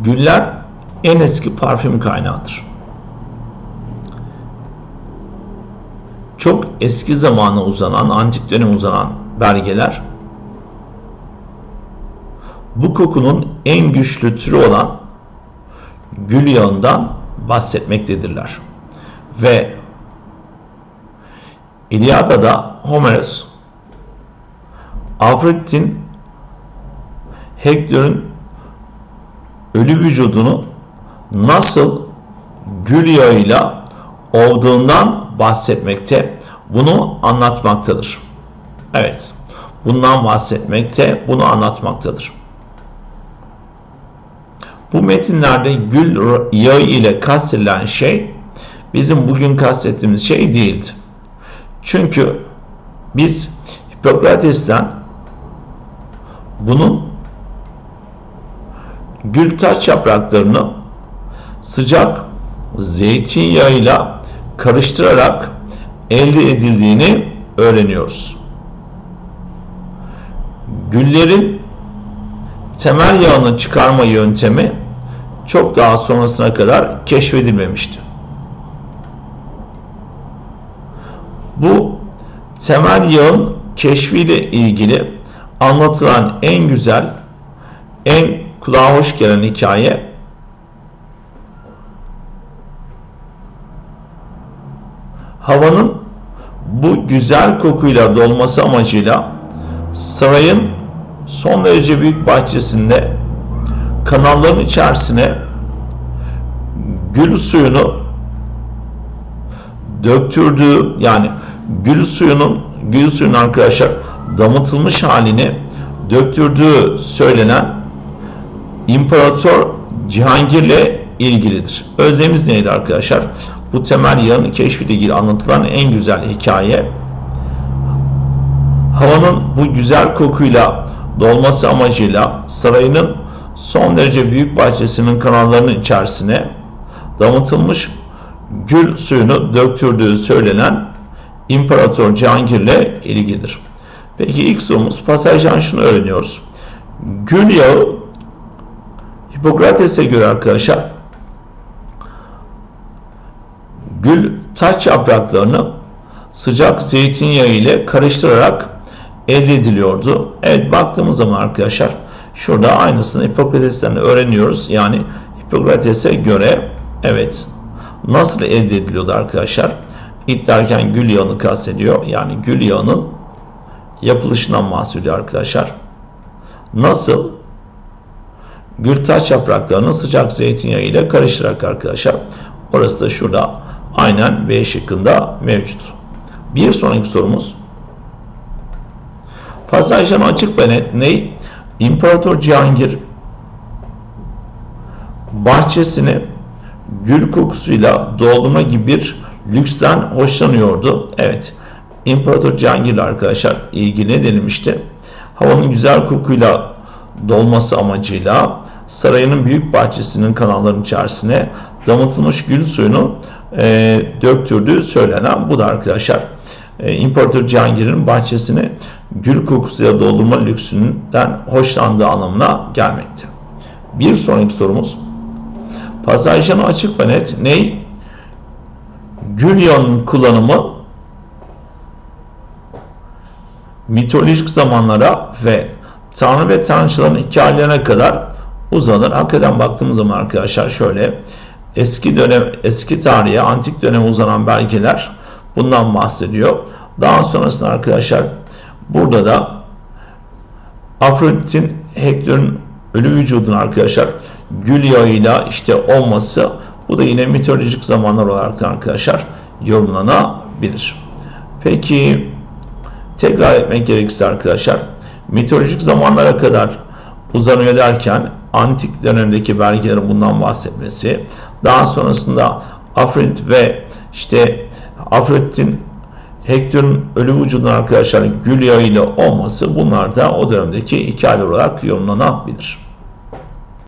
Güller en eski parfüm kaynağıdır. Çok eski zamana uzanan, antik döneme uzanan belgeler bu kokunun en güçlü türü olan gül yağından bahsetmektedirler. Ve İlyada'da Homeros Afrodit'in Hektor'un ölü vücudunu nasıl gül yağıyla ovduğundan bahsetmekte, bunu anlatmaktadır. Evet, bundan bahsetmekte, bunu anlatmaktadır. Bu metinlerde gül yağı ile kastedilen şey bizim bugün kastettiğimiz şey değildi. Çünkü biz Hipokrates'ten bunun gül taç yapraklarını sıcak zeytinyağıyla karıştırarak elde edildiğini öğreniyoruz. Güllerin temel yağını çıkarma yöntemi çok daha sonrasına kadar keşfedilmemişti. Bu temel yağın keşfiyle ilgili anlatılan en güzel, en kulağa hoş gelen hikaye havanın bu güzel kokuyla dolması amacıyla sarayın son derece büyük bahçesinde kanalların içerisine gül suyunu döktürdüğü yani gül suyunun gül suyunun arkadaşlar damıtılmış halini döktürdüğü söylenen İmparator Cihangir'le ilgilidir. Özlemiz neydi arkadaşlar? Bu temel yağın keşfiyle ilgili anlatılan en güzel hikaye havanın bu güzel kokuyla dolması amacıyla sarayının son derece büyük bahçesinin kanallarının içerisine damıtılmış gül suyunu döktürdüğü söylenen İmparator Cihangir'le ilgilidir. Peki ilk sorumuz pasajdan şunu öğreniyoruz. Gül yağı Hipokrates'e göre arkadaşlar gül taç yapraklarını sıcak zeytinyağı ile karıştırarak elde ediliyordu. Evet baktığımız zaman arkadaşlar şurada aynısını Hipokrates'ten öğreniyoruz. Yani Hipokrates'e göre evet nasıl elde ediliyordu arkadaşlar? İlk derken gül yağını kastediyor. Yani gül yağının yapılışından bahsediyor arkadaşlar. Nasıl? Gül taç yapraklarını sıcak zeytinyağı ile karıştırarak arkadaşlar. Orası da şurada aynen B şıkkında mevcut. Bir sonraki sorumuz. Pasajdan açık ve net ne? İmparator Cihangir bahçesini gül kokusuyla doldurma gibi bir lüksten hoşlanıyordu. Evet. İmparator Cihangir arkadaşlar ilgi ne denilmişti? Havanın güzel kokuyla dolması amacıyla sarayının büyük bahçesinin kanallarının içerisine damıtılmış gül suyunu e, döktürdüğü söylenen bu da arkadaşlar e, İmparator Cihangir'in bahçesini gül kokusuyla doldurma lüksünden hoşlandığı anlamına gelmekte. Bir sonraki sorumuz pasajın açık ve net ney? Gül yağının kullanımı mitolojik zamanlara ve tanrı ve tanrıçıların hikayelerine kadar uzanır. Hakikaten baktığımız zaman arkadaşlar şöyle eski dönem, eski tarihe, antik döneme uzanan belgeler bundan bahsediyor. Daha sonrasında arkadaşlar burada da Afrodit'in Hektor'un ölü vücudun arkadaşlar gül yağıyla işte olması bu da yine mitolojik zamanlar olarak arkadaşlar yorumlanabilir. Peki tekrar etmek gerekirse arkadaşlar mitolojik zamanlara kadar uzanıyor derken antik dönemdeki belgelerin bundan bahsetmesi daha sonrasında Afrodit ve işte Afrodit'in Hektor'un ölü vücudunun arkadaşlar gül yağıyla olması bunlar da o dönemdeki hikayeler olarak yorumlanabilir.